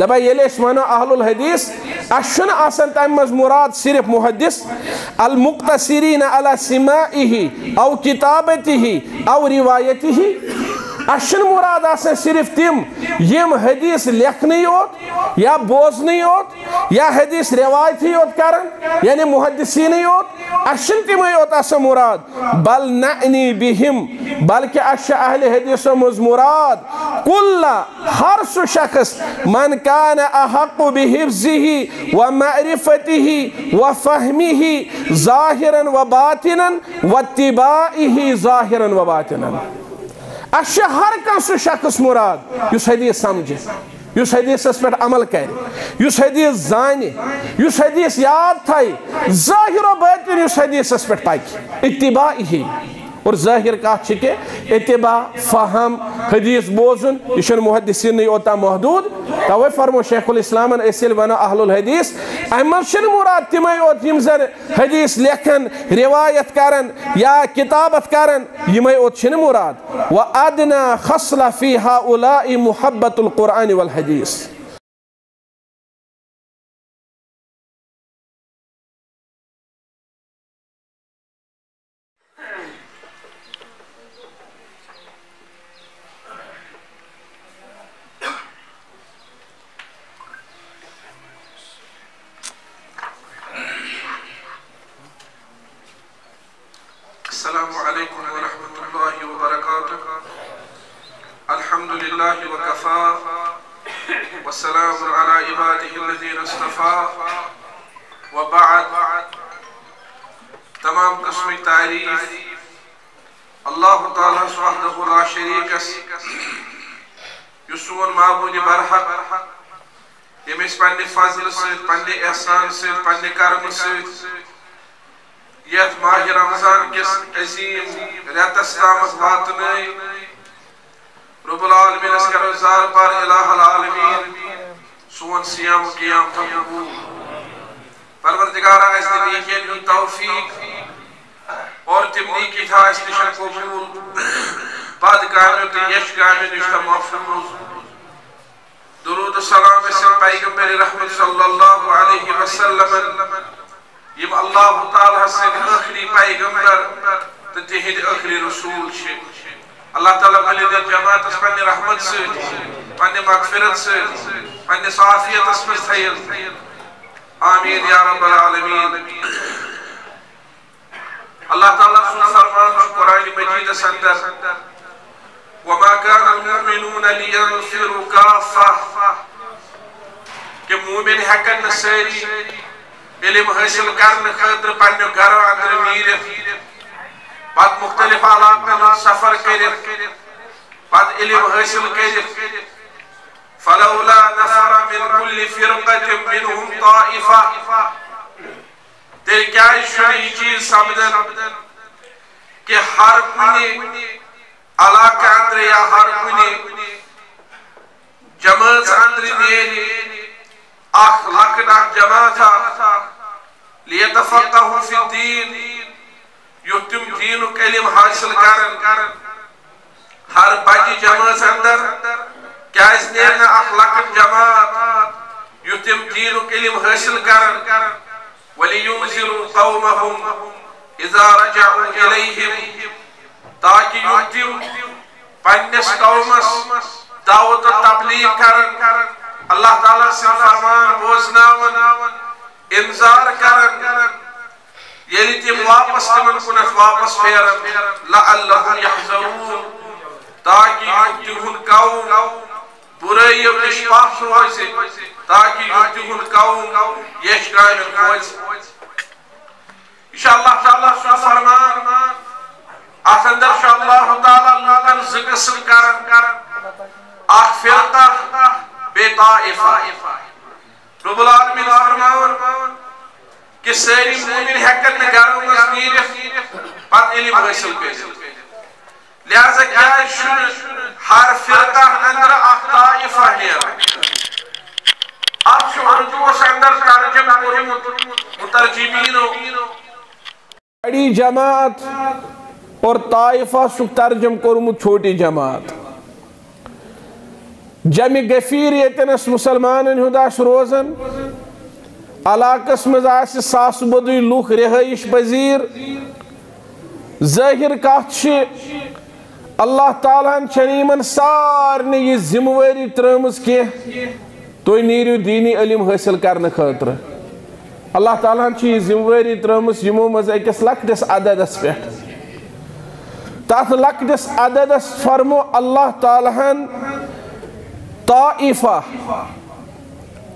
دپان یلی اس ونو اہل الحدیث اشن آسن تم مز مراد صرف محدث المقتصرین علی سمائه او کتابته او روایته اشن مراد آسن صرف تم، یم حدیث لکھنی یوت یا بوزنی یوت یا حدیث روایتی یوت کرن یعنی محدثین یوت اشن تم یوت آسن مراد۔ بل نعنی بهم بلکہ اش اہل حدیث مز مراد۔ کل ہر سو شخص، من کان احق بحفظه ومعرفته وفهمه ظاہرا وباطنا واتباعه ظاہرا وباطنا اش ہر کان سہ شخص مراد۔ اس حدیث سمجھے اس حدیث اس عمل کر اس حدیث زان اس حدیث یاد تھائی ظاہر و باطن اس حدیث پہ پر اتباع ہی اور ظاہر کہا کہ اتباع فہم، حدیث بوزن، یہ محدثین نہیں محدود۔ توے فرمو شیخ الاسلام اسل ونو اہل الحدیث احمد شن مراد تمے اوت یم زن حدیث لیکن روایت کرن یا کتابت کرن یمے اوت شن مراد۔ و ادنا خصل فی هؤلاء محبت القرآن والحدیث فضل سۭتۍ پنہ احسان سۭتۍ پنہ کرم سۭتۍ یت ماہ رمضان کس عظیم ریتس تامت واتنائی رب العالمین اس کرو زار پر الہ العالمین سون سیام و قیام تقبول پروردگارہ اس دن نیکین ہن توفیق اور تم نیکی تھا اس نشن قبول بعد کامیو تی یش کامیو نشتا محفوظ درود السلام اسم پیغمبر رحمت صلی اللہ علیہ وسلم۔ یم اللہ تعالیٰ سے آخری پیغمبر، تو تہد آخری رسول چھے اللہ تعالیٰ علی دن جماعت اس پنی رحمت سے پنی مغفرت سے پنی صافیت اس میں تھیل آمین یا رب العالمین۔ اللہ تعالیٰ سن فرمان قرآن مجید سندر وما كان المؤمنون لينفروا كافة۔ کہ مومن ہکن سری علم حاصل کرنے خاطر پنیو گھرو اندر نیرت پت مختلف علاقن سفر کرت پت علم حاصل کرت فلولا نفر من كل فرقة منهم طائفة تیل کیا شنی چیز سمدن کہ ہر کنی علاقہ اندر یا ہر کنی جماعت اندر نیلی اخ لکن اخ جماعتا لیتفقہو فی الدین۔ یتم دین و کلم حاصل کرن۔ ہر بچی جماعت اندر۔ کیا اس نیرنا اخ لکن جماعت یتم دین و کلم حاصل کرن۔ ولیونزلوا قومهم اذا رجعوا الیہم۔ تاکہ یتم پنس قومس دعوت و تبلیغ کرن۔ اللہ تعالیٰ سے فرمان بوزناون انذار کرن۔ یعنی یلی تیم واپس تمن کنت واپس پھیرن۔ لعلہم یحضرون تاکہ یکتہن قوم، برائی نش پاس روزے تاکہ یکتہن قوم، یش گائن روزے انشاءاللہ تعالیٰ سو فرمان اتھ شاء اللہ تعالیٰ لوگن زقسم کرن۔ اخ فرقہ بے طائفہ رب العالمین فرماون کہ ساری مومن ہیکن میں گھروں میں نیرت پت علم حاصل کر لہذا کیا شن ہر فرقہ اندر اخ طائفہ نیر اب چھو اردوس اندر ترجم کرمت مترجمینو۔ بڑی جماعت اور طائفہ سک ترجم کرمت چھوٹی جماعت۔ جمع گفیر یتنس مسلمان ہند روزان علاقس مز ساس بدی لوک رہائش پذیر ظاہر کت اللہ تعالیٰ چھ سارے یہ ذمہ واری ترم کی تھی نیرو دینی علم حاصل کرنے خاطر۔ اللہ تعالیٰ یہ ذمہ واری ترم یمو مز اکس لکٹس عددس پہ۔ تات لکٹس عددس فرمو اللہ تعالیٰ طائفہ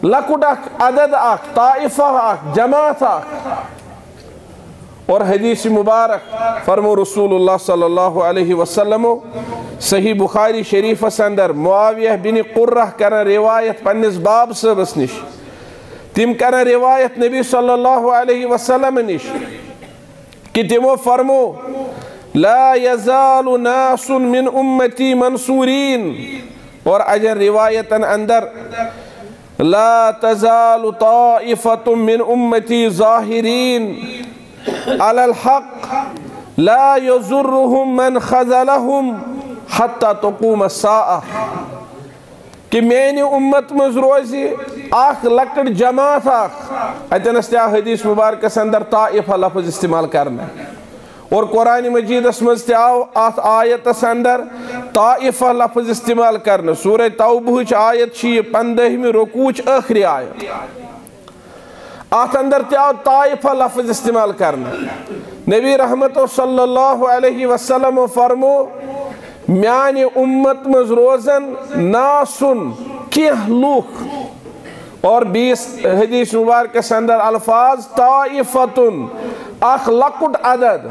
لکٹ اخ عدد اخ طائفہ اخ جماعت اخ اور حدیث مبارک، فرمو رسول اللہ صلی اللہ علیہ وسلم، صحیح بخاری شریف اندر، معاویہ بن قرہ کرن روایت پنس باب صبس نش۔ تم کرن روایت نبی صلی اللہ علیہ وسلم نش۔ کہ تمو فرمو، لا يزال ناس من امتی منصورین۔ اور اجر روایتن اندر لا تزال طائفة من امتی ظاہرین على الحق لا يزرهم من خذلهم حتى تقوم الساعة کہ میانی امت مز روزی آخ لکڑ جماعت آخ اتنس تیا حدیث مبارک اندر طائفہ لفظ استعمال کرنا اور قرآن مجید اسمز تیاو آت آیت اندر طائفہ لفظ استعمال کرنا سورہ توبہ آیت چی پندہمی رکوچ آخری آیت۔ آت اندر تیاو طائفہ لفظ استعمال کرنا نبی رحمت صلی اللہ علیہ وسلم فرمو میانی امت مز روزن ناسن کیہ لوک؟ اور بیس حدیث مبارک اندر الفاظ طائفتن اخ عدد.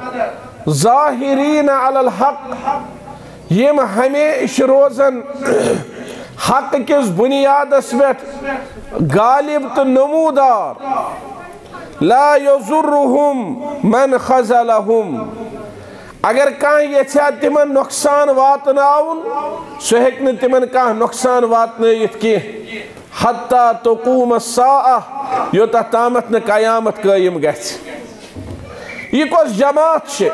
ظاہرین علی الحق. یم ہمیش روزن. حق کس بنیاد پہ غالب تو نمودار. لا یزرهم من خزلهم اگر کان یچھا تمن نقصان واتناون سو ہیکن تمن کان نقصان واتنائیت کی. حتی تقوم الساعة یوتا تامت نے قیامت قائم گھس یہ کس جماعت سے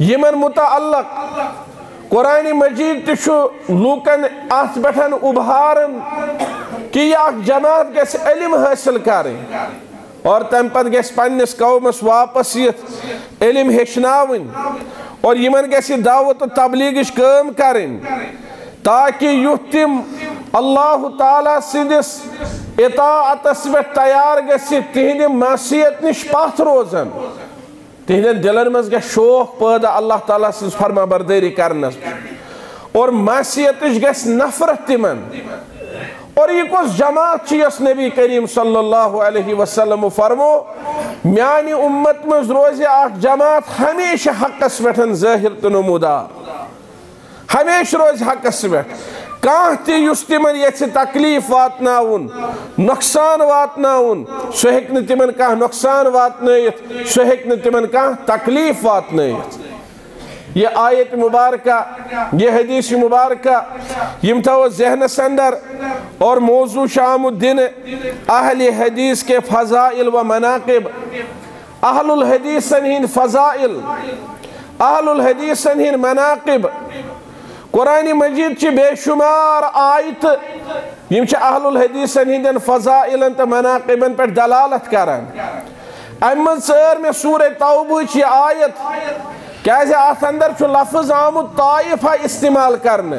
یمن متعلق قرآن مجید تشو لوکن آت بیٹھن ابھارن کہ یہ جماعت گیس علم حاصل کریں اور تم پت گیس پنس قومس واپس یہ علم ہیچناون اور یمن گیس دعوت و تبلیغش کام کریں تاکہ یوت تم اللہ تعالیٰ سندس اطاعتس پہ تیار گسی تہند معصیت نش پات روزن۔ تہندین دلن مز گہ شوق پیدا اللہ تعالیٰ سز فرما برداری کرنس اور معصیت گس نفرت تمن۔ اور یہ کس جماعت چیس نبی کریم صلی اللہ علیہ وسلم فرمو، میانی امت مز روزی آخ جماعت ہمیشہ حقس پٹھن ظاہر تو نمودار ہمیشہ روز حقس پٹھ کان تی یس تمن یہ تکلیف واتناون، نقصان واتناون سو ہیک نہ تمن کان نقصان واتنائیت سو ہیک نہ تمن کان تکلیف واتنائیت یہ آیت مبارکہ، یہ حدیث مبارکہ، یم تھو ذہن سندر اور موضوع شام الدین، اہل حدیث کے فضائل و مناقب۔ اہل الحدیث ہن فضائل، اہل الحدیث ہن مناقب۔ قرآن مجید چھ بے شمار آیت، یم چھ اہل الحدیثن ہندین فضائلن تا مناقبن پر دلالت کرن۔ امن سر میں سورہ توبہ چھ آیت کیسے آت اندر چھ لفظ آمد طائفہ استعمال کرنے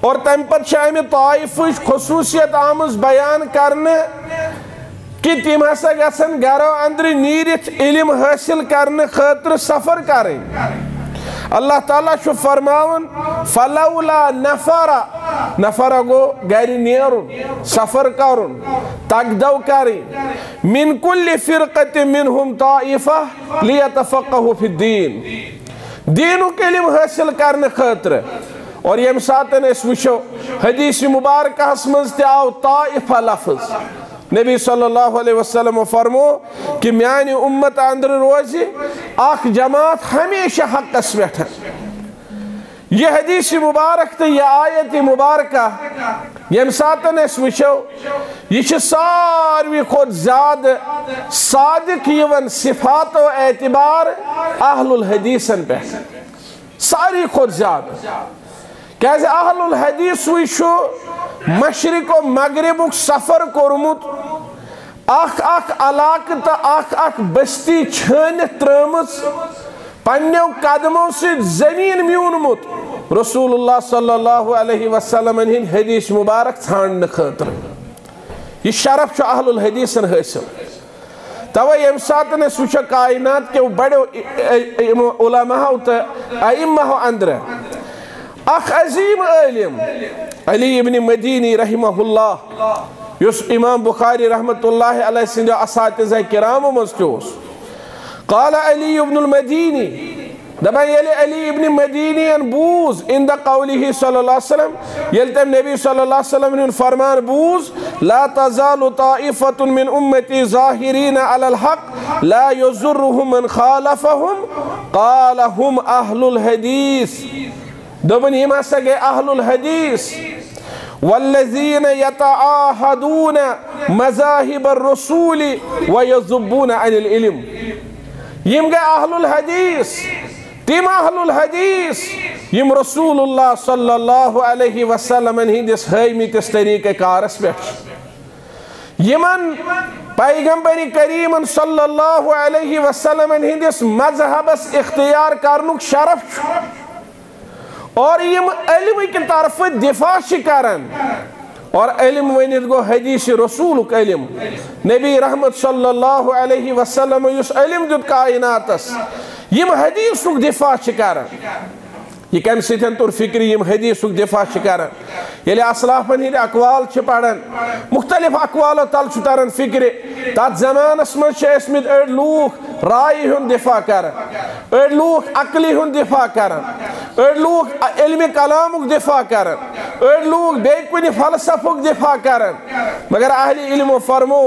اور تم پر چھ امی طائفہ خصوصیت آمز بیان کرنے کہ تم ہسا گسن گرو اندر نیرت علم حاصل کرنے خاطر سفر کریں۔ اللہ تعالیٰ شو فرماون، فلولا نفرا نفرا گو گھر نیرن سفر کرن تقدو کرن من کل فرقت منہم طائفہ لیتفقہو فی الدین۔ دینو کلم حاصل کرنے خاطر۔ اور یم ساتن اس وشو، حدیث مبارکہ اسمنز تے آو طائفہ لفظ۔ نبی صلی اللہ علیہ وسلم فرمو کہ میانی امت اندر روزی آخ جماعت ہمیشہ حق اس بیٹھا یہ حدیث مبارک تھی یہ آیت مبارکہ یم ساتن اس وچو یہ ساروی خود زیاد صادق یون صفات و اعتبار اہل الحدیثن پہ۔ ساری خود زیاد۔ کیازِ اہل الحدیث وی چھو مشرق و مغرب سفر کورمت اخ اخ علاقہ تو اخ اخ بستی چھنت ترمز پنیو قدموں سے زمین میونمت۔ رسول اللہ صلی اللہ علیہ وسلم ہن حدیث مبارک ژھانڈنے خاطر یہ شرف چھو اہل الحدیثن حاصل توے یم ساتن اس وچھا کائنات کے بڑے علماء تو ائمہ اندر اخ عظیم علم علی ابن مدینی رحمہ اللہ یس امام بخاری رحمت اللہ علیہ سند اساتذہ کرام مستوس قال علی ابن المدینی دبا یلی علی ابن مدینی ان بوز ان دا قوله صلی اللہ علیہ وسلم یلتم نبی صلی اللہ علیہ وسلم ان فرمان بوز لا تزال طائفة من امتی ظاہرین علی الحق لا يزرهم من خالفهم قال هم اہل الحدیث دبن یہ ہسا گئے اہل الحدیث والذین یتعاہدون مذاہب الرسول ویزبون عن العلم. یم گئے اہل الحدیث تم اہل الحدیث یم رسول اللہ صلی اللہ علیہ وسلم ہندس حیمیتس طریقہ کارس پہ یمن پیغمبر کریم صلی اللہ علیہ وسلم ہندس مذہبس اختیار کرنک شرف. اور یم علم کی طرف دفاع کرن؟ اور علم ونت گو حدیث رسول علم. نبی رحمت صلی اللہ علیہ وسلم اس علم دیت کائناتس. یم حدیث دفاع کرن؟ یہ کم ستن طور فکری یم حدیث دفاع کرن؟ یلی اسلافن ہند اقوال چھ پڑھن؟ مختلف اقوالو تل چھ ترن فکر تات زمانس من چھ اسمت اڑ لوک رائی ہن دفاع کرن. اڑ لوک عقلی ہن دفاع کرن. اڑ لوک علم کلامک دفاع کرن اڑ لوک بے کنی فلسفک دفاع کرن مگر اہل علم فرمو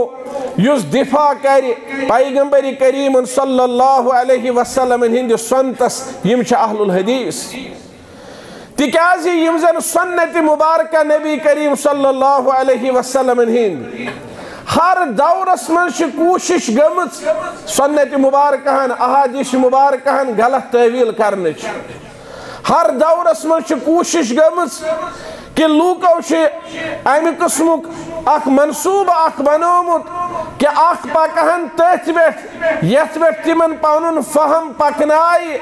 یس دفاع کری پیغمبر کریم صلی اللہ علیہ وسلم ہند سنتس یم اہل الحدیث تکیازی یم زن سنت مبارکہ نبی کریم صلی اللہ علیہ وسلم ہند ہر دورس من کوشش گمت سنت مبارکہ احادیث مبارکہ غلط تعویل کرنچ ہر دورس من کوشش گمت کہ لوکو امہ قسمک اخ منصوب اخ بنومت کہ اخ پکہن تتھ پہ یت پہ تمن پن فہم پکنائی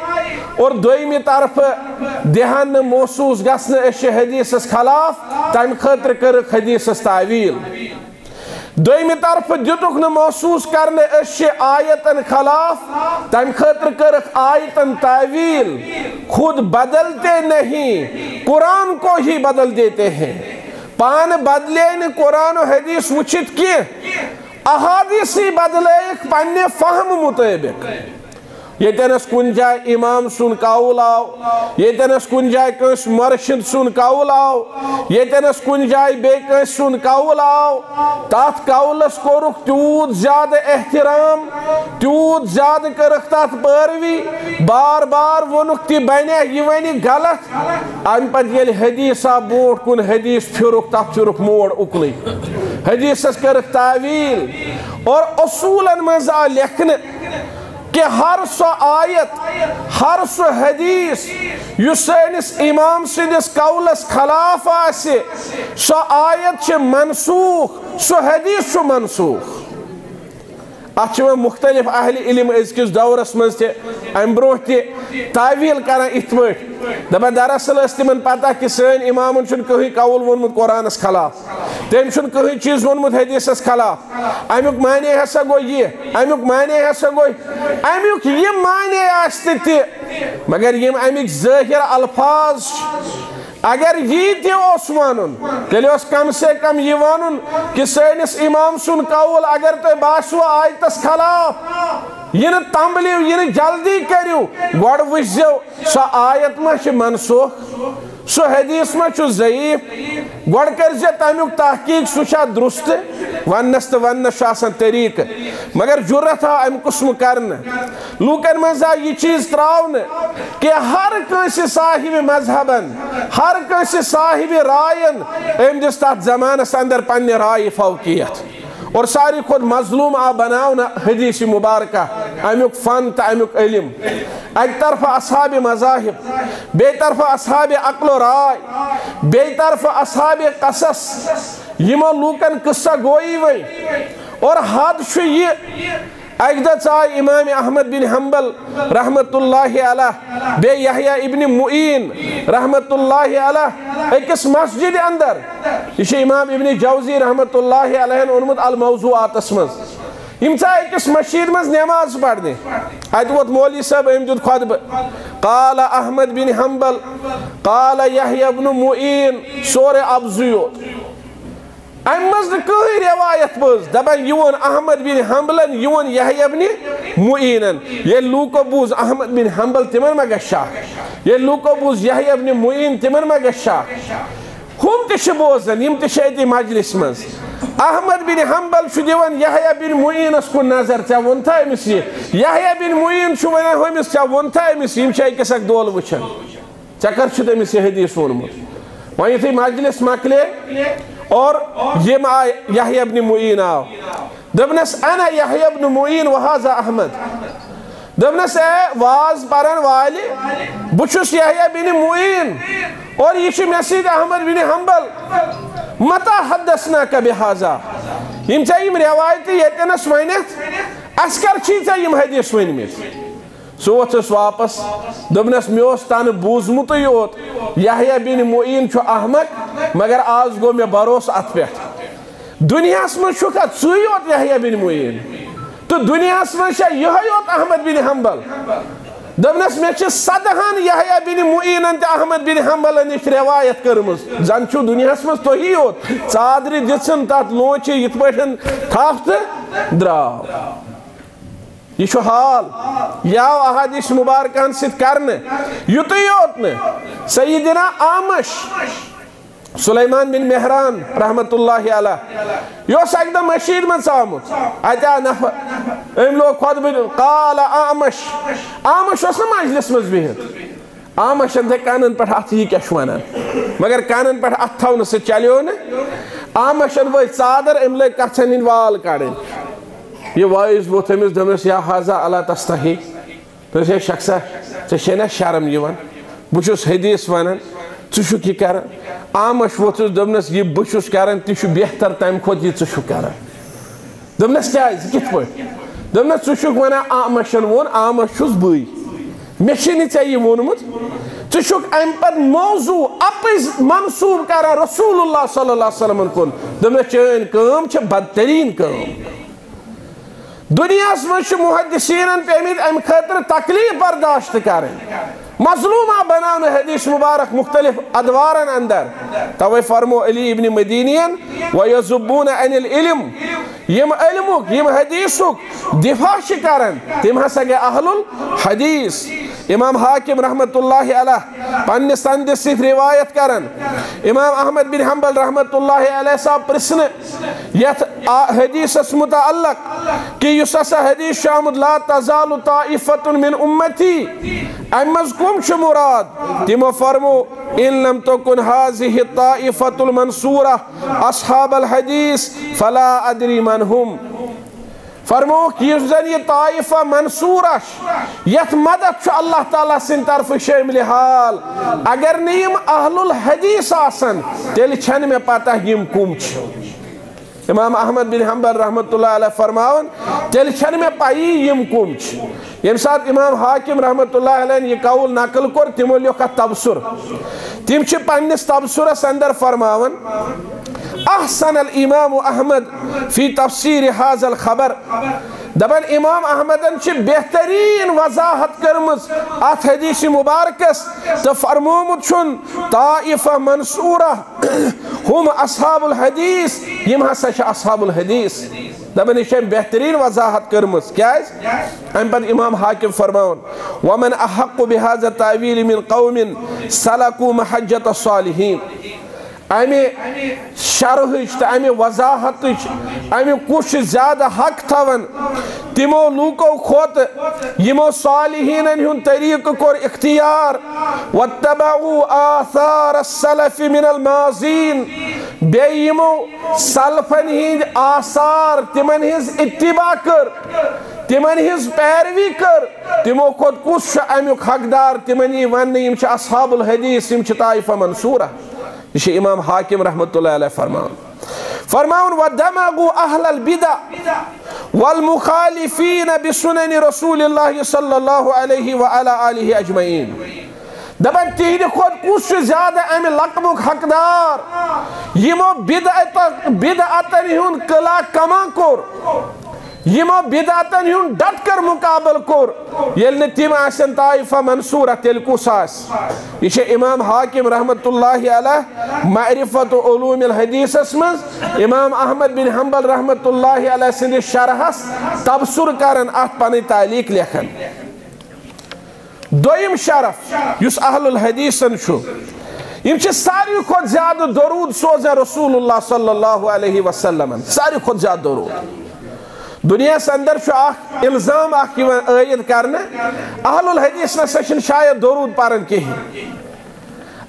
اور دویمی طرف دہن محسوس گھن اس حدیثس خلاف، تمہ خاطر کر حدیثس تعویل۔ دویمی طرف دیتک نہ کرنے اس آیتن خلاف تم خطر کرک آیتن تعویل خود بدلتے نہیں، قرآن کو ہی بدل دیتے ہیں۔ پان بدلے نے قرآن و حدیث وچت کی احادیثی بدلے ایک پانے فہم مطابق۔ یتنس کن جائے امام سن قول آو یتنس کن جائے کنس مرشد سن قول آو یتنس کن جائے بے کنس سن قول آو۔ تات قولس کورک تیوت زیادہ احترام، تیوت زیادہ کرک تات پروی بار بار ونک تی بنے، یہ ونی غلط۔ ام پر یل حدیثا بوٹ کن حدیث پھرک تات پھرک موڑ اکنی حدیثس کرک تعویل۔ اور اصولا مزا لکھنے کہ ہر سو آیت، ہر سو حدیث یسینس امام سندس قولس خلاف آسے سو آیت چھ منسوخ، سو حدیث چھ منسوخ۔ اتھ مختلف اہل علم ازکس دورس من ام برو تہ تعویل کران ات پہ دپان، دراصل اس تمن پتہ کہ سن امامن کہیں قول ونمت قرآنس خلاف۔ تم کہیں چیز ونمت حدیثس خلاف۔ امیک معنی ہسا گو یہ، امیک معنی ہسا گو امیک یہ معنی آستے تہ، مگر یم امیک ظاہر الفاظ اگر یہ تہ اس ونن تیل اس کم سے کم یہ ونن کہ سینس امام سن قول اگر تو باسو آیتس خلاف یہ تمبلیو یہ جلدی کریو گوڑ وشزیو سو آیت ما چھ منسوخ، سو حدیث ما چھو ضعیف گوڑ کر زی تامیوک تحقیق سو چھا درست ونس تو ونس شاسن طریق. مگر جرت ہا ام قسم کرن. لوکن منزا یہ چیز تراؤن کہ ہر کنسی صاحب مذہبن، ہر کنسی صاحب رائن، ام دستات زمان سندر پنی رائی فوقیت. اور ساری خود مظلوم آ بناؤنا حدیث مبارکہ، امیک فن تو امیک علم. اک طرف اصحاب مذاہب بی طرف اصحاب عقل و رائے بی طرف اصحاب قصص. یمو لوکن قصہ گوئی وی اور حد شو یہ، اکہ دہ امام احمد بن حنبل رحمت اللہ علیہ، بے یحییٰ ابن معین رحمت اللہ علیہ اکس مسجد اندر۔ یہ امام ابن جوزی رحمت اللہ علیہ اونمت الموضوعات مز یم ژاے اکس مسجد مز نماز پڑھنے ات ووت مولوی صاحب ام دیت خطبہ۔ قال احمد بن حنبل، قال یحییٰ ابن معین سورہ ابزیوت۔ ام مز کہیں روایت بوز دپان یون احمد بن حنبلن، یون یحییٰ بن معینن۔ یہ لوکو بوز احمد بن حنبل تمن ما گشا یہ لوکو بوز یحییٰ بن معین تمن ما گشا ہم تش بوزن یم تش ایتی مجلس مز۔ احمد بن حنبل شو دیوان یحییٰ بن معین اس نظر چا ون تھا امس یہ یحییٰ بن معین شو ونان ہومس چا ون تھا امس یم چا اکس اک دول وچھن چکر چھت امس یہ حدیث ونمت وہیں تھی مجلس مکلے۔ اور یہ ما یحییٰ ابن معین آو دبنس انا یحییٰ ابن معین وحازا احمد۔ دبنس اے واز پرن والی بچوس یحییٰ ابن معین۔ اور یہ چھ مسید احمد بن حنبل۔ متا حدثنا کا بحازا یم چاہی یم روایتی یتنس ونیت اسکر چیزا یم حدیث ونیت سو وتھس واپس دبنس میوس تان بوزمت یوت یحییٰ بن معین چھو احمد مگر آز گو میں بروس ات پہ دنیا من چھکا ژٕ یوت یحییٰ بن معین تو دنیا من چھا یہ یوت احمد بن حنبل دبنس میں چھ صدہان یحییٰ بن معینن تے احمد بن حنبل نش روایت کرمز زن چھو دنیا من تو یوت ژادری دژن تات لونچہ یت پٹھن تھاپ تہ دراو یہ چھو حال، یاو احادیث مبارکان ست کرنے یوتی یوتنے سیدنا آمش، سلیمان بن مہران رحمت اللہ علیہ، یو سکتا مشید من سامت آتا نفر ام لوگ خود بن، قال آمش آمش اس نے مجلس مز مزبیہت آمش انتے کانن پر ہاتھ یہ کیا شوانا مگر کانن پر ہاتھ تھاؤن سے چلیو نے، آمش انوے صادر ام لوگ کچھن انوال کارن یہ وائز بو تمس دمس یا حاضا اللہ تستحی، تو سے شخصا ژے چھے شرم یوان بہ حدیث ونان ژٕ چھُکھ یہِ کران آمش ووتھُس دوٚپنس یہِ بہٕ چھُس کران تہِ چھُ بہتر تمہِ کھۄتہٕ یہِ ژٕ چھُکھ کران دوٚپنس کیازِ کِتھ پٲٹھۍ دوٚپنس ژٕ چھُکھ ونان آمشن ووٚن، آمش چھُس بٕے مےٚ چھُے نہٕ ژےٚ یہِ ووٚنمُت ژٕ چھُکھ امہِ پتہٕ موضوٗع منصوٗب کران رسول اللہ صلی اللہ علیہ وسلمن کُن۔ دوٚپنس چٲنۍ کٲم چھِ بدتریٖن کٲم دنیا مجھ محدثین پیمت ام خاطر تکلیف برداشت کریں۔ مظلومہ بنانا حدیث مبارک مختلف ادوارن اندر۔ توی فرمو علی ابن مدینین ویزبون عن العلم یم علمک، یم حدیثک، دفاع شکرن تم ہسا گئے اہل الحدیث امام حاکم رحمت اللہ علیہ پنی سند سیت روایت کرن. امام احمد بن حنبل رحمت اللہ علیہ صاحب پرسن یت حدیث اس متعلق کہ یس اسا حدیث شامد لا تزال طائفت من امتی. امز کم چھ مراد؟ تیمو فرمو، ان لم تکن هذه الطائفة المنصورة اصحاب الحدیث، فلا ادری من عنہم۔ فرموک کہ زن یہ طائفہ منصورش یت مدد چھو اللہ تعالیٰ سن طرف شامل حال۔ اگر نیم اہل الحدیث آسن، تیل چھن میں پتہ یم کم چھو امام احمد بن حنبل رحمت اللہ علیہ فرماون، تیل چھن میں پائی یم کم چھ۔ یم ساتھ امام حاکم رحمت اللہ علیہ یہ قول نقل کر تمو لیوکا تبصر۔ تم چھ پنس تبصر سندر فرماون، احسن الامام احمد فی تفسیر حاز الخبر دبن امام احمدن چھ بہترین وضاحت کرمز ات حدیث مبارکس تو فرمومت چھن طائفہ منصورہ، ہم اصحاب الحدیث، یم ہسا چھ اصحاب الحدیث۔ دبن یہ بہترین وضاحت کرمز، کیا ام پر امام حاکم فرماون ومن احق بهذا التعویل من قوم سلکو محجت الصالحین امی شرحش تو امی وضاحتش امی کچھ زیادہ حق تھون تمو لوکو کھوت یمو صالحین ہن طریق کور اختیار واتبعوا آثار السلف من الماضین بے یمو سلفن ہند آثار تمن ہز اتباع کر تمن ہز پیروی کر تمو کھت کس امیک حقدار تمن یہ ون اصحاب الحدیث یم طائفہ منصورہ یہ امام حاکم رحمت اللہ علیہ فرمان۔ فرمان ودمغوا اہل البدع والمخالفین بسنن رسول اللہ صلی اللہ علیہ وعلا آلہ اجمعین دبن تہند کھت کس زیادہ امہ لقبک حقدار؟ یمو بدعتن ہند قلع کما کور یمو بدعتن ہن ڈٹ کر مقابل کور۔ یل نہ تم آسن طائفہ منصورہ تیل کس آس یہ امام حاکم رحمت اللہ علیہ معرفت علوم الحدیث من امام احمد بن حنبل رحمت اللہ علیہ سند شرحس تبصر کرن ات پن تعلیق لکھن۔ دویم شرف، یس اہل الحدیثن چھو یم چھ ساری کھت زیادہ درود سوزن رسول اللہ صلی اللہ علیہ وسلم۔ ساری کھت زیادہ درود۔ دنیا اندر اخ الزام اخ عائد کرنے اہل الحدیث نسا شاید درود پارن کہیں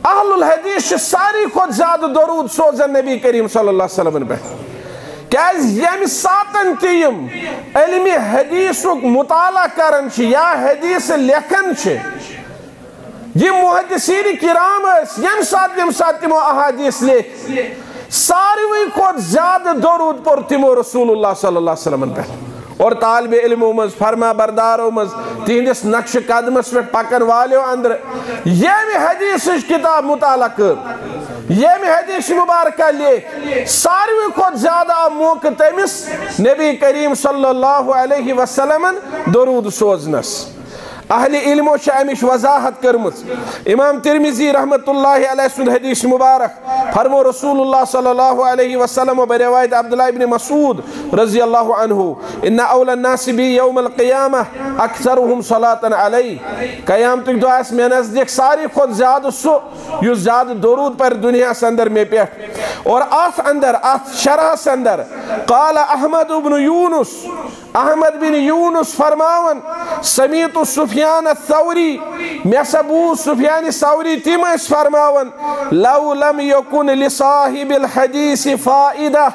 اہل الحدیث ساری کھت زیادہ درود سوزن نبی کریم صلی اللہ علیہ وسلم پہ کیاز یم ساتن تیم علم حدیث مطالعہ کرن چھ یا حدیث لکھن چھ یم محدثین کرام اس یم سات یم سات تمو احادیث لکھ ساروی کھت زیادہ درود پر تمو رسول اللہ صلی اللہ علیہ وسلم پہ۔ اور طالب علموں مز فرما برداروں مز تہندس نقش قدمس پہ پکن والو اندر۔ یہ حدیث کتاب مطالعہ کر یہ حدیث مبارکہ لے ساروی کھت زیادہ موقع تمس نبی کریم صلی اللہ علیہ وسلم درود سوزنس۔ اہل علمو امش وضاحت کرمت امام ترمیزی رحمت اللہ علیہ سن حدیث مبارک فرمو رسول اللہ صلی اللہ علیہ وسلم و بروایت عبداللہ ابن مسعود رضی اللہ عنہ، ان اول الناس بی یوم القیامہ اکثرهم صلاة علی قیامت دو اس میں نزدیک ساری خود زیادہ سو، یو زیادہ درود پر دنیا سندر میں پیٹ اور آت اندر آت شرح سندر، قال احمد ابن یونس، احمد بن یونس فرماون، سمیت السفیان سفیان الثوری میں سبو سفیان الثوری تیم اس فرماون لو لم یکن لصاحب الحدیث فائدہ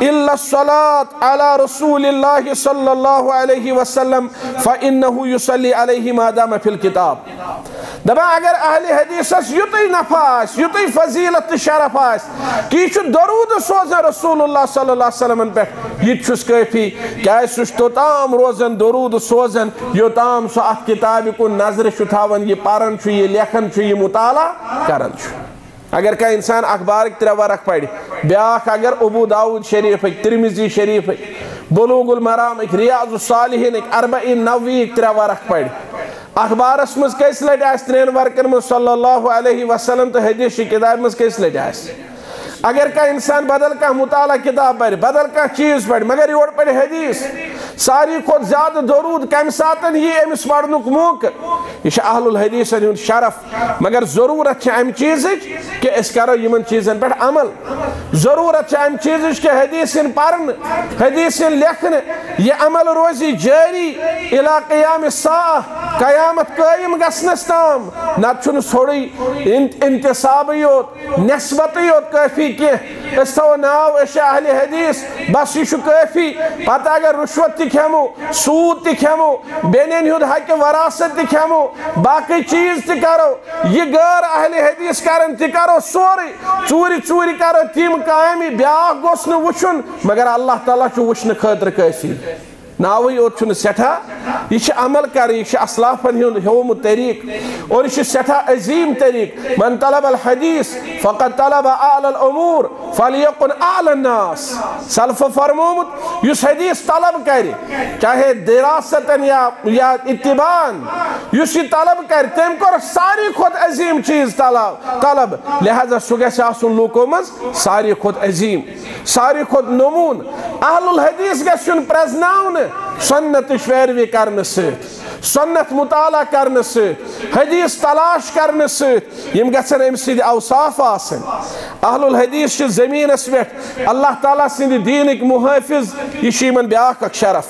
الا الصلاة على رسول اللہ صلی اللہ علیہ وسلم فإنه يصلي عليه ما دام في الكتاب دبا اگر اہل حدیث یوتی نفع یوتی فضیلت شرف آس کی چھ درود سوزن رسول اللہ صلی اللہ علیہ وسلم پہ یہ چھس کافی کیا سوش تو تام روزن درود سوزن یو تام سو ات کتاب کو نظر چھ تھاون یہ پارن چھ یہ لیکھن چھ یہ مطالعہ کرن چھ اگر کا انسان اخبار ترے ورق پڑھ بیاکھ اگر ابو داود شریف ترمزی شریف بلوغ المرام ریاض الصالحین اربعین نوی ترے ورق پڑھ اخبارس مز کس لٹ آس ترین ورکن مز صلی اللہ علیہ وسلم تو حدیث کتاب مز کس لٹ آس اگر کا انسان بدل کا مطالعہ کتاب پڑھ، بدل کا چیز پڑھ، مگر یور پڑھ حدیث، ساری کھت زیادہ درود، کم ساتن یہ امس پڑھنک موقع یہ اہل الحدیث ہند شرف۔ مگر ضرورت ام چیز کہ اس کرو یمن چیزن پہ عمل۔ ضرورت ام چیز کہ حدیث پرن حدیث لکھن۔ یہ عمل روزی جاری الى قیام سا قیامت قائم گسنس تام نت چھن سوڑی انتصاب یوت نسبت یوت کافی کی اس تو ناو اس اہل حدیث بس یہ کافی پتہ اگر رشوت تھی کھیمو سود تھی کھیمو بینین ہود حق وراثت تھی کھیمو باقی چیز تھی کرو یہ غیر اہل حدیث کرن تھی کرو سوری چوری چوری کرو تیم قائمی بیاک گوسن وچن مگر اللہ تعالیٰ چو وچن خطر کافی ناوی یوت چھن سٹھا یہ عمل کر یہ اسلافن ہند ہوم طریق اور یہ سٹھا عظیم طریق۔ من طلب الحدیث فقط طلب اعلی الامور فلیقن اعلی الناس۔ سلف فرمومت، یس حدیث طلب کر چاہے دراستن یا یا اتبان یس یہ طلب کر تم کر ساری خود عظیم چیز طلب طلب۔ لہذا سو گژھِ آسن لوکو مز ساری خود عظیم، ساری خود نمون۔ اہل الحدیث گژھن پرزناون سنت شویروی کرنے ست سنت مطالعہ کرنے ست حدیث تلاش کرنے ست یم گژھن ام سید اوصاف آسن. اہل الحدیث چھ زمین اس پہ اللہ تعالیٰ سند دینک محافظ، یہ یمن بیاکھ اک شرف۔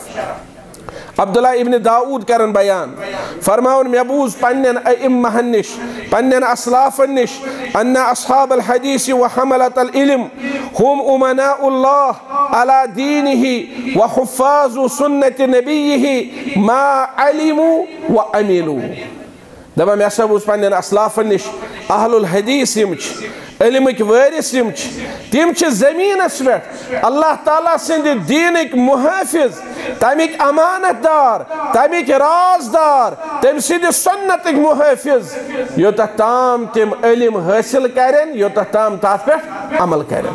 عبداللہ ابن داود کرن بیان. فرماون مبوز پنن ائمہن نش پنن اسلافن نش ان اصحاب الحدیث وحملت العلم، هم امناء الله على و حفاظ سنت نبيه ما علموا وأمنوا دبا مےٚ ہسا بوٗز پننٮ۪ن اسلافن نش اہل الحدیث یم چھِ علمٕکۍ وٲرث یم چھِ تِم چھِ زٔمیٖنس پٮ۪ٹھ اللہ تعالیٰ سٕنٛدِ دیٖنٕکۍ محٲفظ تَمِکۍ امانت دار تَمِکۍ رازدار تٔمۍ سٕنٛدِ سنتٕکۍ محٲفظ یوٚتتھ تام تِم علم حٲصِل کرن یوٚتتھ تام تتھ پٮ۪ٹھ عمل کرن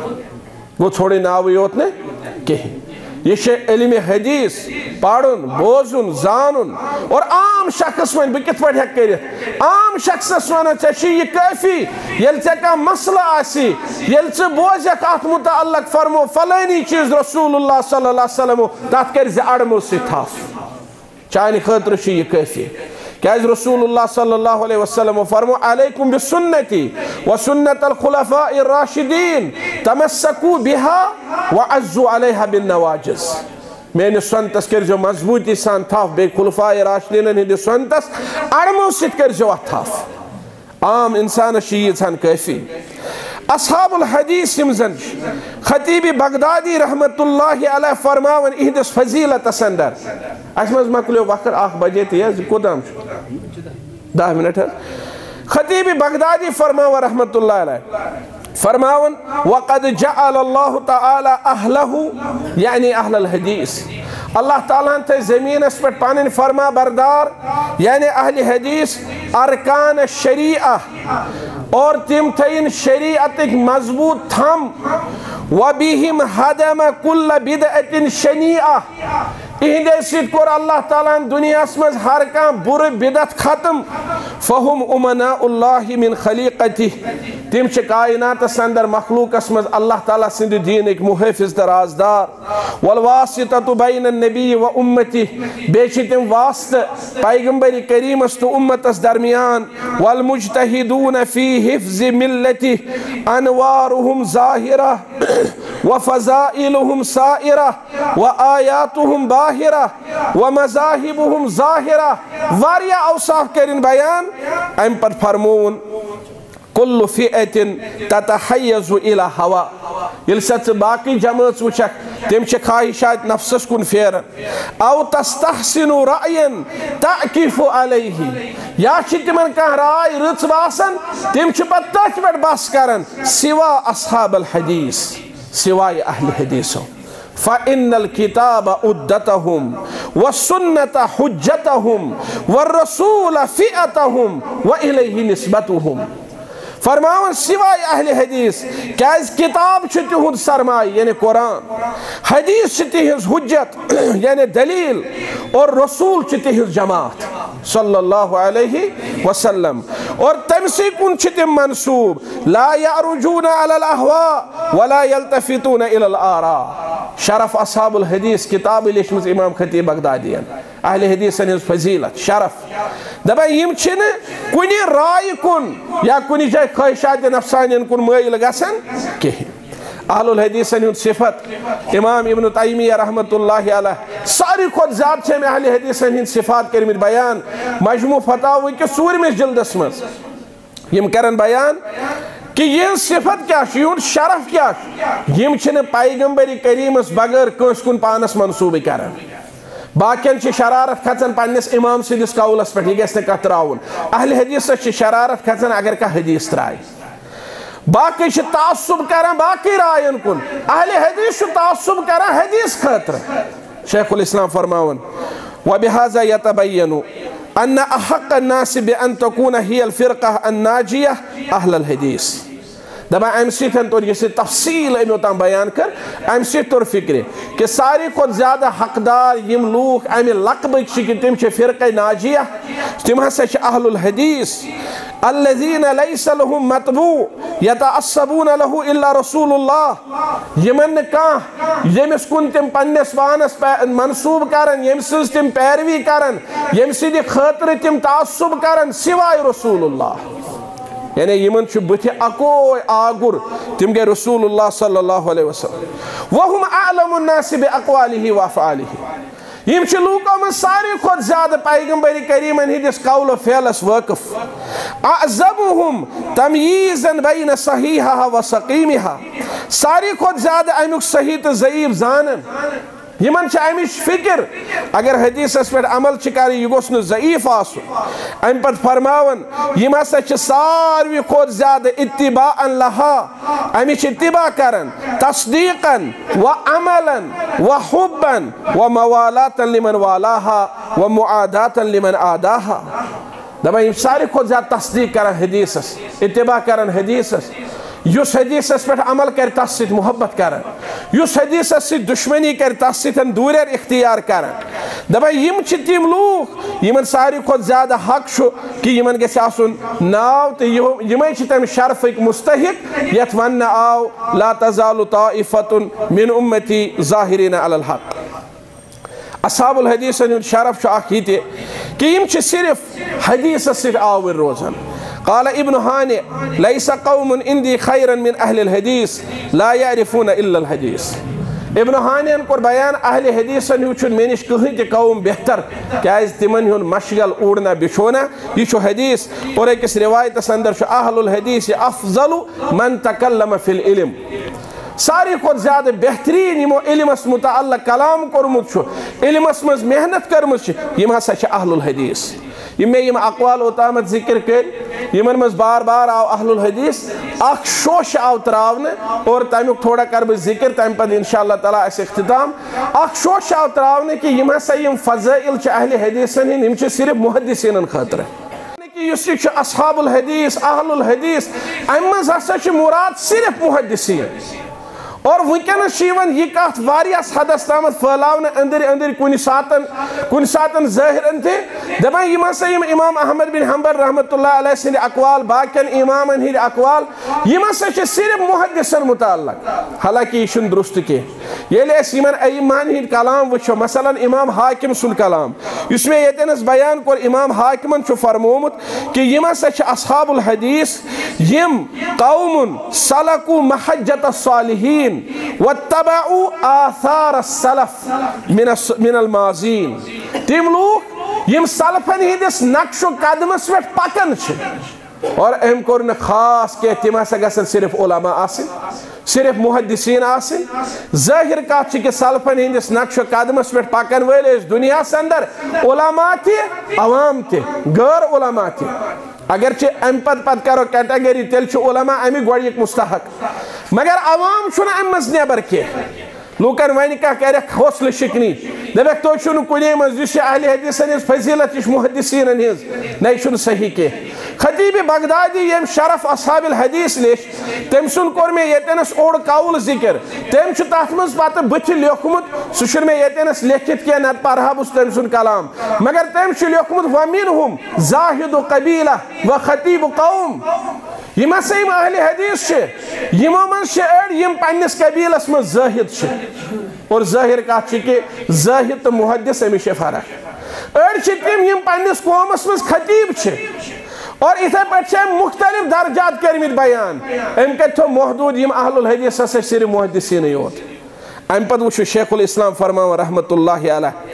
گوٚو ژھوڑٕے ناوٕے یوت نہٕ کِہیٖنۍ یہ چھے علم حدیث، پڑھن، بوزن، زانن۔ اور عام شخص ون بکت کت ہیک کرت عام شخص ون ے یہ کافی یل ے کا مسئلہ آسی یل چھے بوز یک آت متعلق، فرمو فلینی چیز رسول اللہ صلی اللہ علیہ وسلم تات کر اڑمو سی تھاف چانہ خاطر یہ کافی كاز رسول الله صلى الله عليه وسلم فرمو عليكم بسنتي وسنة الخلفاء الراشدين تمسكوا بها وعزوا عليها بالنواجز میانس سنتس کرزو مضبوطی سان تھاف، بے خلفاء راشدین ہندِ سنتس اڑمو سۭتۍ کرزو اتھ تھاف. عام انسانس چھِ ییٖژ ہن اصحاب الحدیث یم خطیب بغدادی رحمت اللہ علیہ فرماون، اہدس فضیلت اندر اس مز مکلیو وقت اخ بجے تی حظ کوتام دہ منٹ خطیب بغدادی فرماون رحمت اللہ علیہ فرماون وقد جعل اللہ تعالی اہلہو یعنی اہل الحدیث اللہ تعالیٰ تھے زمین اس پر پانن فرما بردار. یعنی اہل حدیث ارکان شریعہ اور تم تھین شریعت مضبوط تھم. وبیہم حدم کل بدعت شنیعہ اہندے سید کور اللہ تعالیٰ دنیا اسمز ہر کان بر بدت ختم فہم امناء اللہ من خلیقتی تم چھ کائنات سندر مخلوق اسمز اللہ تعالیٰ سند دین ایک محفظ درازدار والواسطت بین النبی و امتی بیچ تم واسط پیغمبر کریم است امت اس درمیان والمجتہدون فی حفظ ملتی انوارهم ظاہرہ وفضائلهم سائرہ وآیاتهم باہرہ ظاهرة ومذاهبهم ظاهرة. واریا اوصاف كرين بيان ام پر فرمون كل فئة تتحيز إلى هوا. يلسات باقي جماعت وشك تمشي خواهشات نفسس كن فيرا أو تستحسن رأي تأكف عليه يا شد من كان رأي رتس باسن تمشي بطاش بس كرن سوى أصحاب الحديث سواي أهل حديثهم فإن الكتاب أدتهم والسنة حجتهم والرسول فئتهم وإليه نسبتهم. فرماون، سوائے اہل حدیث کیاز کتاب چھ تہند سرمائی یعنی قرآن. حدیث چھ تہنز حجت یعنی دلیل، اور رسول چھ تہنز جماعت، صلی اللہ علیہ وسلم. اور تمسی کن چھ تم منصوب، لا یعرجون علی الاحواء ولا یلتفتون الى الآراء. شرف اصحاب الحدیث، کتاب لیشمز امام خطیب بغدادین اہل حدیث ہنز فضیلت، شرف. دبا یم چھن کنی رائے کن یا کنی جائے خواہشات نفسانین کن مائل گسن کہیں اہل الحدیث ہند صفت۔ امام ابن تیمیہ رحمت اللہ علیہ۔ ساری خود زیادہ چھے میں اہل حدیث ہند صفات کرمت بیان۔ مجموع فتاوی کے سورمس جلدس مز یم کرن بیان کہ یہ صفت کیا یون شرف کیا یم چھن پیغمبر کریمس بغیر کنس کن پانس منصوبہ کرن۔ باقین شرارت کھچن پنس امام سندس قولس پہ یہ گھس کت تراؤن اہل حدیث چھ شرارت کھچن اگر کا حدیث ترائے باقی تعصب کران باقی رائن کن. اہل حدیث تعصب کران حدیث خاطر شیخ الاسلام فرماون وبهذا يتبين أن أحق الناس بأن تكون هي الفرقة الناجية أهل الحديث دبا ام سیتن طور یہ تفصیل امیو تام بیان کر ام سیت طور فکر کہ ساری کو زیادہ حقدار یم لوگ امی لقبک چھ کہ تم چھ فرقہ ناجیہ تم ہسا چھ اہل الحدیث الذين ليس لهم مطبوع يتعصبون له الا رسول الله یمن کان یمس کن تم پنس پانس منصوب کرن یم سز تم پیروی کرن یم سید خاطر تم تعصب کرن سوائے رسول اللہ یعنی یمن چھ بتھ اکوے آگر تم گئے رسول اللہ صلی اللہ علیہ وسلم۔ وهم اعلم الناس باقواله وافعاله یم چھ لوکو من ساری خود زیادہ پیغمبر کریمن ہندس قول و فعلس واقف۔ اعظمهم تمییزا بین صحیحها و سقیمها ساری خود زیادہ امیک صحیح تو ضعیف زانن۔ یمن چھ امش فکر، اگر حدیث اس پر عمل چکاری یہ گوس نو ضعیف آسو ام پت فرماون، یم ہسا چھ ساروی کھوت زیادہ اتباعا لها امش اتباع کرن، تصدیقا و عملا و حبا و موالاتا لمن والاها و معاداتا لمن آداها. دبا، یم ساری کھوت زیادہ تصدیق کرن حدیث اتباع کرن حدیث یس حدیث اس پر عمل کر تس ست محبت کرن۔ یس حدیث اس ست دشمنی کر تس ست دورر اختیار کرن۔ دبا یم چھ تیم لوک یمن ساری کھوت زیادہ حق کہ یمن گژھِ آسُن ناو تہٕ یمے چھِ تمہِ شرفٕکۍ مستحق، یتھ وننہٕ آو لا تزال طائفتن من امتی ظاہرین علی الحق۔ اصحاب الحدیثن شرف چھُ اکھ یہِ تہِ کہ یم صرف حدیثس سۭتۍ آوٕرۍ روزان۔ قال ابن هاني ليس قوم عندي خيرا من أهل الحديث لا يعرفون إلا الحديث. ابن ہانین کور بیان اہل حدیثن ہیو چھن مینش کہیں تہ قوم بہتر کیاز تمن ہن مشغل اوڑنا بچھونا یہ چھو حدیث. اور ایکس روایت اندر چھو اہل الحدیث أفضل من تکلم فی العلم. ساری کھت زیادہ بہترین یمو علمس متعلق کلام کورمت چھو علمس مز محنت کرمت چھ یم ہسا چھ اہل یم یم اقوال اوتامت ذکر کر، یمن مز بار بار آو اہل الحدیث، اخ شوش آو تراون، اور تمیک تھوڑا کر بہ ذکر تم پتہ انشاءاللہ تعالی اس اختتام۔ اخ شوش آو تراون کہ یم ہسا یم فضائل چھ اہل حدیثن ہن یم چھ صرف محدثین خاطر یعنی یس یہ اصحاب الحدیث، اہل الحدیث ام مز ہسا چھ مراد صرف محدثین۔ اور ونکس یہ کت واریس حدس تام پھیلاؤن اندر اندر کن ساتن کن ساتن ظاہرن تہ۔ دپان یم ہسا امام احمد بن حنبل رحمت اللہ علیہ سند اقوال، باقین امامن ہند اقوال، یم ہسا صرف محدثن متعلق۔ حالانکہ یہ درست کی یل یمن ایمان ہند کلام وچھو، مثلا امام حاکم سن کلام اس میں یتنس بیان کور، امام حاکمن چھ فرمومت کہ یم ہسا اصحاب الحدیث، یم قوم سلکو محجت الصالحین واتبعوا آثار السلف من الماضین تم لوگ، یم سلفن ہندس نقش و قدمس پہ پکن اور ام کور خاص کہ تم ہسا گھن صرف علماء آسن، صرف محدثین آسن۔ ظاہر کت کہ سلفن ہندس نقش و قدمس پہ پکن ول دنیا اندر علماء تہ عوام تہ غیر علماء تہ اگرچہ ام پت پت کرو کیٹیگری تیل چھ علماء امی گوڑیک مستحق۔ مگر عوام چھنا ام مز نیبر کی لوکن ون کیا کرک حوصلہ شکنی دپک تو چھن کنے مز یس اہل حدیثن ہز فضیلت یہ محدثین ہز نہ چھن صحیح کی خطیب بغدادی یم شرف اصحاب الحدیث لیش تم سن کور میں یتنس اوڑ قول ذکر تم چھ تات مز پتہ بچ لیکھمت سہ چھ میں یتنس لیکھت کی نت پرہا بس تم سن کلام مگر تم چھ لیکھمت ومنهم زاہد قبیلہ و خطیب قوم یم ہسا یم اہل حدیث چھ یمو من چھ اڑ یم پنس قبیلس من زاہد چھ اور ظاہر کات کہ زاہد تو محدث امش فرق اڑ چھ تم یم پنس قومس من خطیب اور اتھے پہ مختلف درجات کرمت بیان۔ ام کتو محدود یم اہل الحدیث ہسا صرف محدثین یوت۔ ام پتہ وچھو شیخ الاسلام فرماون رحمت اللہ علیہ۔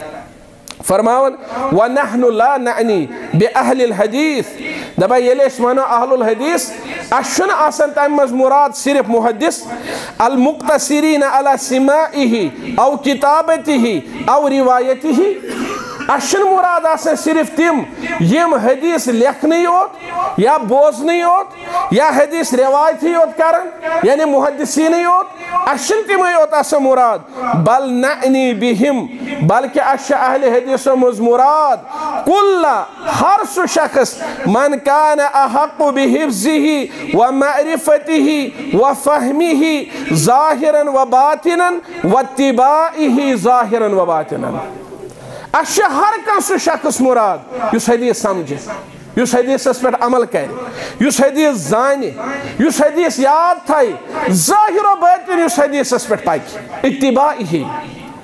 فرماون، ونحن لا نعنی بأهل الحدیث دبا یلی اس مانو اہل الحدیث اشن آسن تیم مز مراد صرف محدث؟ المقتصرین على سمائه او کتابته او روایته اشن مراد آسن صرف تم، یم حدیث لکھنی یوت یا بوزنی یوت یا حدیث روایتی یوت کرن یعنی محدثین یوت اشن تم یوت آسن مراد۔ بل نعنی بهم بلکہ اش اہل حدیث مز مراد۔ کل ہر سو شخص، من کان احق بحفظه ومعرفته وفهمه ظاہرا وباطنا واتباعه ظاہرا وباطنا اس ہر کان سہ شخص مراد اس حدیث سمجھے اس حدیث پہ عمل کر اس حدیث زانے اس حدیث یاد تھائی ظاہر و باطن اس حدیث پہ پر اتباع ہی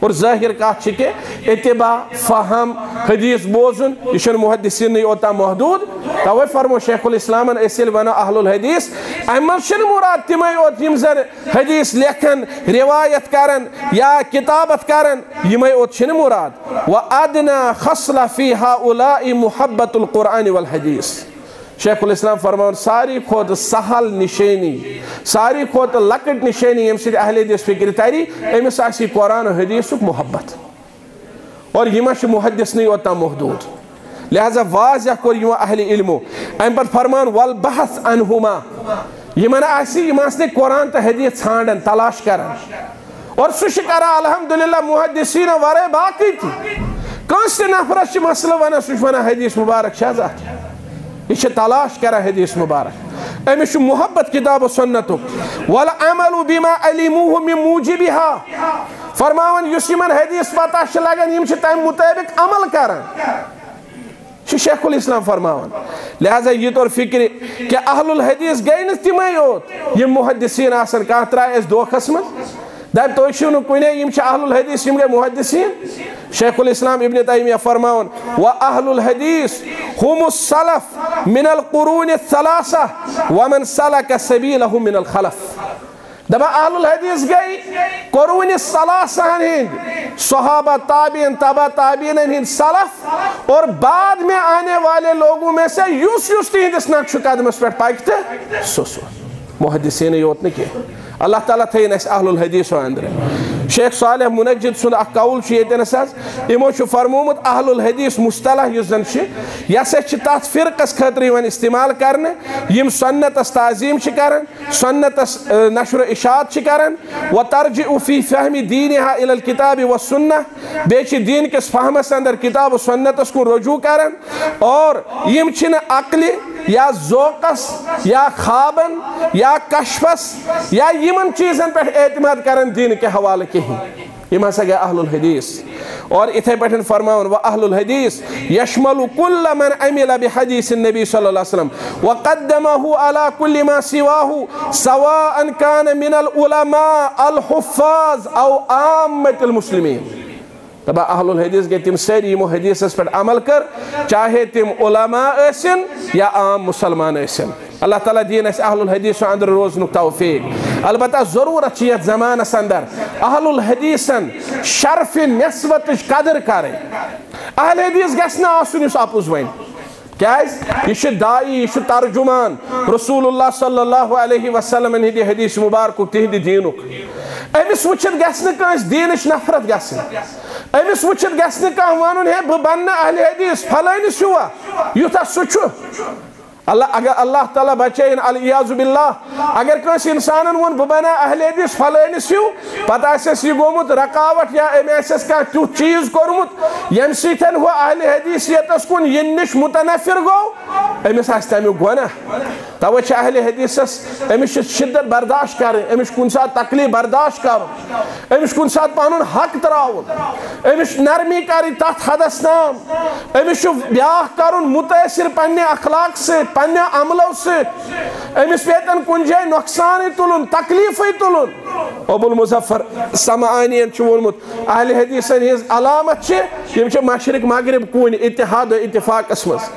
اور ظاہر کات کہ اتباع فہم حدیث بوزن یہ محدثین اوتا محدود توے فرمو شیخ الاسلام اسل ونو اہل الحدیث امن مراد تمے اوت یم زن حدیث لکھن روایت کرن یا کتابت کرن یمے اوت چھن مراد و ادنا خصلہ فی هؤلاء محبت القرآن والحدیث شیخ الاسلام فرمان ساری کھوت سہل نشانی ساری کھوت لکٹ نشانی یم سی اہل حدیث فکر تاری امس آسی قرآن و حدیث محبت. اور یہ محدث نہیں ہوتا محدود. لہذا واضح کور یہ اہل علمو ام پر فرمان والبحث عنہما. یہ آسی یہ آسنے قرآن تو حدیث ژھانڈن، تلاش کرن. اور سہ کران الحمدللہ، محدثین ورے باقی تھی. کنس نفرس مسئلہ ونان سہ ونان حدیث مبارک شہزاد یہ تلاش کرا حدیث مبارک۔ امس محبت کتاب و سنت والعمل بما علموه من موجبها۔ فرماون، یس یمن حدیث پتہ لگان یم تم مطابق عمل کران شیخ الاسلام فرماون، لہذا یہ طور فکر کہ اہل الحدیث گئی نا تمے یوت۔ یم محدثین آسن کان ترائے اس دھوکھس من دب تو چھو کنے یم اہل الحدیث یم گئی محدثین شیخ الاسلام ابن تیمیہ فرماون و اہل الحدیث هم السلف من القرون الثلاثہ ومن سلک سبیلہ من الخلف دبا اہل الحدیث گئی قرون الثلاثہ ہند صحابہ تابعین تبا تابعین ہند سلف اور بعد میں آنے والے لوگوں میں سے یوس یوس تین اس نقش قدمس پر پاکتے سو سو محدثین یوت نے کیا اللہ تعالیٰ تھین اس اہل الحدیث و اندر شیخ صالح منجد سن اخ قول چھ حظ یمو فرمومت اہل الحدیث مصطلح یس زن یہ سا تات فرقس خاطر استعمال کرنے یم سنتس تعظیم کرن سنتس نشر و اشاعت کرن و ترجع فی فہم دینها الى الكتاب و سنہ بیچ دین کس فہمس اندر کتاب و سنتس کو رجوع کرن اور یم چھن عقلی یا ذوقس یا خوابن یا کشفس یا یمن چیزن پر اعتماد کرن دین کے حوالے کہیں یہ ہسا گیا اہل الحدیث اور إتھے پیٹھن فرماؤن و اہل الحدیث یشمل کل من عمل بحدیث النبی صلی اللہ علیہ وسلم وقدمه على كل ما سواه سواء كان من العلماء الحفاظ أو عامة المسلمين. تبا اہل الحدیث گئی تم ساری یمو اس پر عمل کر چاہے تم علماء ایسن یا عام مسلمان ایسن. اللہ تعالیٰ دین اس اہل الحدیث اندر روزنک توفیق. البتہ ضرورت چیت زمان اس اندر. اہل الحدیثن شرف نسبت قدر کرے اہل حدیث گسنا آسن اس اپوز وین کیاز یہ دائی یہ ترجمان رسول اللہ صلی اللہ علیہ وسلم ہندی حدیث مبارک تہندی دینک امس وچھت گھس دینچ نفرت گھن امس وچھت گھس ون ہے بہ بن اہل حدیث فلانس ہوا یوتھا سہ الله اگر الله تعالیٰ بچین الیاز بالله اگر کس انسانن ون بنا أهل دس فلین سیو پتہ اس سی گومت رکاوٹ یا ام آسس کا تو چیٖز کوٚرمُت ییٚمہِ سۭتۍ ہُہ اہل حدیثیتس کُن یِنہٕ نِش مُتنفر گوٚو أمِس آسہِ تَمیُک گۄناہ تَوَے چھِ اہل حدیثس أمِس چھِ شِدت برداشت کر أمِس چھُ کُنہِ ساتہٕ تکلیٖف برداشت کر أمِس چھُ کُنہِ ساتہٕ پَنُن حق تراو أمِس چھُ نرمی کاری تَتھ حدس نام أمِس چھُ بیٛاکھ کَرُن متاثر پنے اخلاق سے پنہ عملو سۭتۍ أمِس پیتن کُنہِ جایہِ نۄقصانٕے تُلُن تکلیٖفٕے تُلُن۔ ابو المظفر سمعانین چھُ ووٚنمُت اہلِ حدیثن ہِنٛز علامت چھِ، یِم چھِ مشرق، مغرب، کون، اتحاد و اتفاق اسمس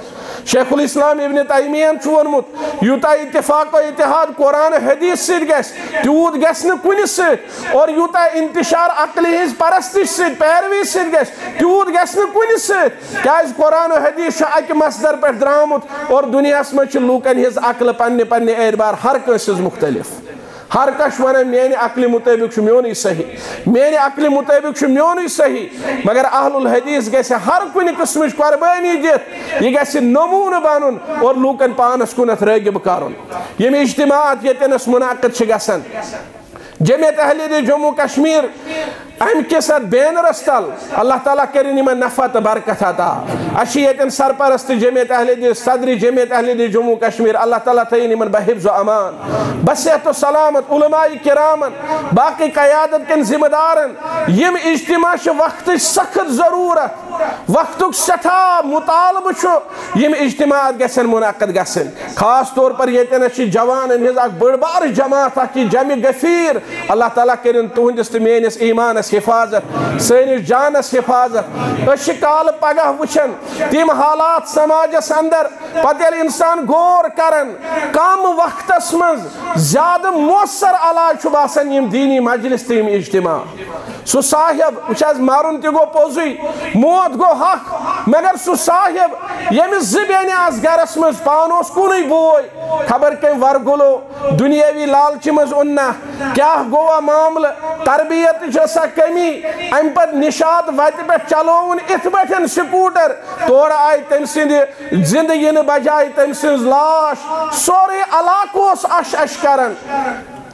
شیخ الاسلام ابن تیمیان چونمت یوتا اتفاق و اتحاد قرآن حدیث سید گیس تیود گیس نے کنی سید اور یوتا انتشار عقلی ہز پرستش سید پیروی سید گیس تیود گیس نے کنی سید کیاز قرآن و حدیث شا اک مصدر پر درامت اور دنیا اس لوکن ہز عقل پننے پننے اعتبار ہر کنسز مختلف ہر کش ون میانہ عقل مطابق میون صحیح میانہ عقل مطابق میون صحیح مگر اہل الحدیث گیس ہر کن قسم قربانی دت یہ گھس نمون بن اور لوکن پانس کنت رغب کرن یم اجتماعات یتنس منعقد گھن جمعیت اہل جموں کشمیر ام کس بینرس تل اللہ تعالیٰ کرن یمن نفع تو برکت عطا۔ اچھی یتن سرپرست جمعیت اہل حدیث صدری جمعیت اہل حدیث جموں کشمیر۔ اللہ تعالیٰ تھین یمن بحفظ و امان۔ بصحت و سلامت علماء کرامن، باقی قیادت کن ذمہ دارن۔ یم اجتماع وقت سخت ضرورت۔ وقت سٹھا مطالبہ چھو یم اجتماعات گسن، منعقد گسن۔ خاص طور پر یتن اچھی جوان ہز اک بڑ بار جماعت اکی جمع گفیر۔ اللہ تعالیٰ کرن تہندس تو میانس ایمانس دینس حفاظت سنس جانس حفاظت اس کال پگہ وچن تم حالات سماجس اندر، پتہ انسان غور کرن، کم وقتس من زیادہ مؤثر علاج باسان یم دینی مجلس تم اجتماع۔ سو صاحب وچ مارن تہ گو پوزی موت گو حق، مگر سو صاحب یمس زبین آس گرس مز پان اس کونی بوئی، خبر کم ورگلو، دنیاوی لالچ مز اننا، کیا گوا معاملہ تربیت جسا کمی ام پت نشاد وت پہ چلون، ات پٹھن سکوٹر، تور آئی تم سند، زندگی بجائے تم سن لاش سورے علاقہ اش اش کرن۔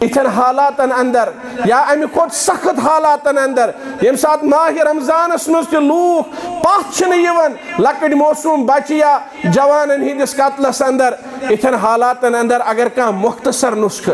اتن حالاتن اندر یا امی خود سخت حالاتن اندر یم سات ماہ رمضان مز تی لوک پاہ چھنے یون لکڑ موسوم بچیا جوانن ہندس قتلس اندر اتن حالاتن اندر اگر کام مختصر نسخ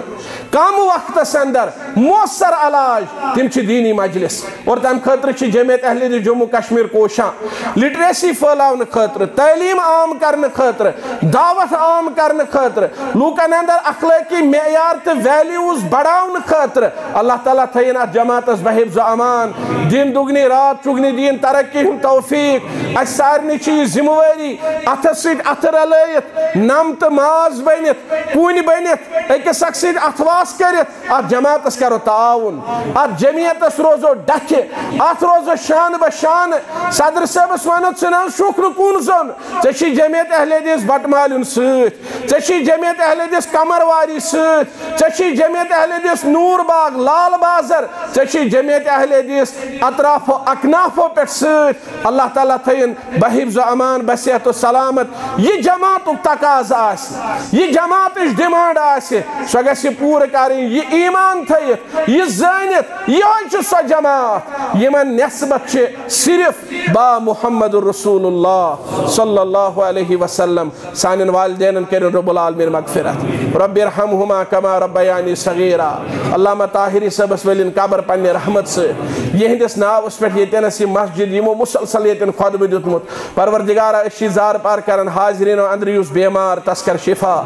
کم وقتس اندر مؤثر علاج تم چھ دینی مجلس۔ اور تم خطر چھ جمعیت اہل جموں کشمیر کوشاں۔ لٹریسی پھلاون خطر تعلیم عام کرن خطر دعوت عام کرن خطر لوکن اندر اخلاقی معیار تو ویلیوز بڑاون خطر اللہ تعالیٰ تھین ات جماعت بحفظ و امان۔ دین دگنی، رات چگنی، دین ترقی ہم توفیق۔ اس سارنی چیز ذمہ واری اتھ سیت اتھ رلائت نم تو ماز بنت کون بنت اکس اک سیت اتواس کرت ات جماعت کرو تعاون ات جمعیت روزو ڈکہ ات روزو شان بشان صدر صاحب ونو ثنان شکر کون زن ژے جمعیت اہل حدیث بٹمالن ست ژے جمعیت اہل حدیث کمرواری ست ژے جمعیت اہل حدیث نور باغ، لال بازر، ژے جمعیت اہل حدیث اطراف و اکناف پہ ست اللہ تعالیٰ تھین بحفظ و امان بصیحت و سلامت، یہ جماعت تقاض آس یہ جماعت ڈیمانڈ آس سو گھس پور کریں یہ ایمان تھیت یہ زانت یہ سو جماعت یمن نسبت صرف با محمد الرسول اللہ صلی اللہ علیہ وسلم سان والدین کرن رب العالمین مغفرت۔ رب ارحمہما کما ربیانی صغیرہ علامہ طاہری صبس ولین قبر پنہ رحمت سے۔ یہندس ناو اس پہ یتنس یہ مسجد یمو مسلسل یتن خطبہ دیتمت پروردگارا اسی زار پار کرن، حاضرین اندر یوس بیمار، تسکر شفا.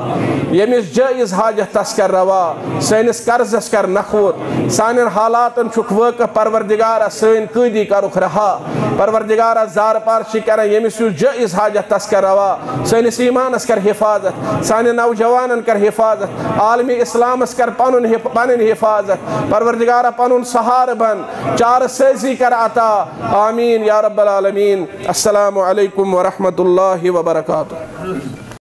یمس جائز حاجت تسکر روا، سینس قرضس کر نخوت. سانن حالاتن چھک وقع پروردگارا سین قیدی کرخ رہا. پروردگارا زار پار چھ کرن یمس جائز حاجت تسکر روا. سینس ایمانس کر حفاظت. سانن نوجوانن کر حفاظت. عالمی اسلامس کر پنن پنن حفاظت. پروردگارا پنن سہار بن. چار سیزی کر عطا. آمین یا رب العالمین. السلام علیکم ورحمۃ اللہ وبرکاتہ.